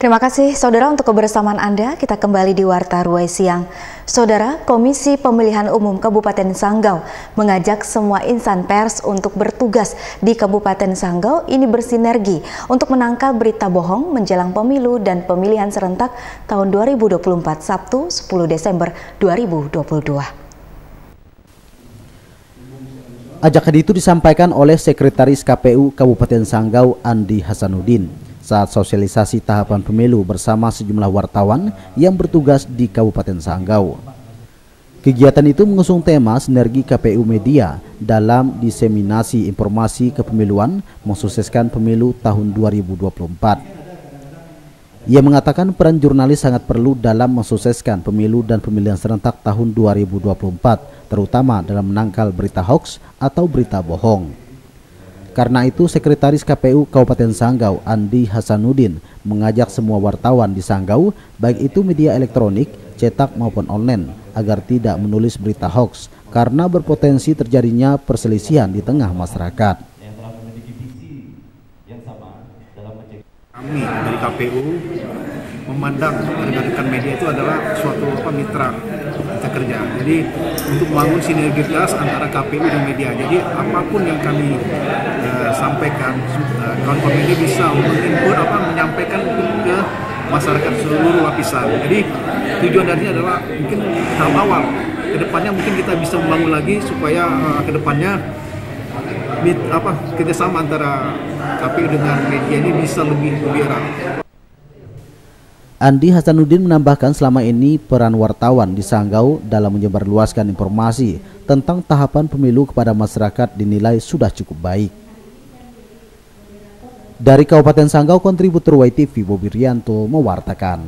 Terima kasih saudara untuk kebersamaan Anda. Kita kembali di Warta Ruai Siang. Saudara, Komisi Pemilihan Umum Kabupaten Sanggau mengajak semua insan pers untuk bertugas di Kabupaten Sanggau ini bersinergi untuk menangkal berita bohong menjelang pemilu dan pemilihan serentak tahun 2024 Sabtu 10 Desember 2022. Ajakan itu disampaikan oleh Sekretaris KPU Kabupaten Sanggau Andi Hasanuddin saat sosialisasi tahapan pemilu bersama sejumlah wartawan yang bertugas di Kabupaten Sanggau. Kegiatan itu mengusung tema sinergi KPU Media dalam diseminasi informasi kepemiluan mensukseskan pemilu tahun 2024. Ia mengatakan peran jurnalis sangat perlu dalam mensukseskan pemilu dan pemilihan serentak tahun 2024, terutama dalam menangkal berita hoax atau berita bohong. Karena itu, Sekretaris KPU Kabupaten Sanggau, Andi Hasanuddin, mengajak semua wartawan di Sanggau, baik itu media elektronik, cetak maupun online, agar tidak menulis berita hoax karena berpotensi terjadinya perselisihan di tengah masyarakat. Kami dari KPU memandang rekan-rekan media itu adalah suatu apa, mitra kita kerja. Jadi untuk membangun sinergitas antara KPU dan media. Jadi apa pun yang kami sampaikan uh, kawan-kawan ini bisa menginput apa menyampaikan ke masyarakat seluruh lapisan. Jadi tujuan dari ini adalah mungkin tahap awal. Ke depannya mungkin kita bisa membangun lagi supaya uh, ke depannya mit, apa kerjasama antara KPU dengan media ini bisa lebih lebih erat. Andi Hasanuddin menambahkan selama ini peran wartawan di Sanggau dalam menyebarluaskan informasi tentang tahapan pemilu kepada masyarakat dinilai sudah cukup baik. Dari Kabupaten Sanggau, kontributor YTV Bobi Rianto mewartakan.